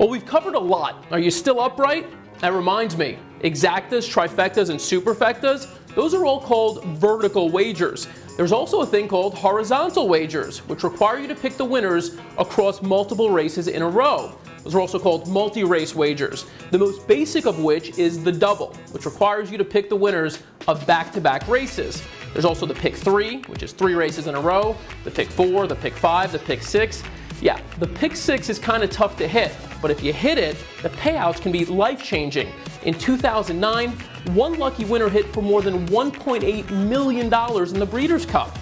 Well, we've covered a lot. Are you still upright? That reminds me, exactas, trifectas, and superfectas, those are all called vertical wagers. There's also a thing called horizontal wagers, which require you to pick the winners across multiple races in a row. Those are also called multi-race wagers, the most basic of which is the double, which requires you to pick the winners of back-to-back -back races. There's also the pick three, which is three races in a row, the pick four, the pick five, the pick six. Yeah, the pick six is kind of tough to hit, but if you hit it, the payouts can be life-changing. In 2009, one lucky winner hit for more than $1.8 million in the Breeders' Cup.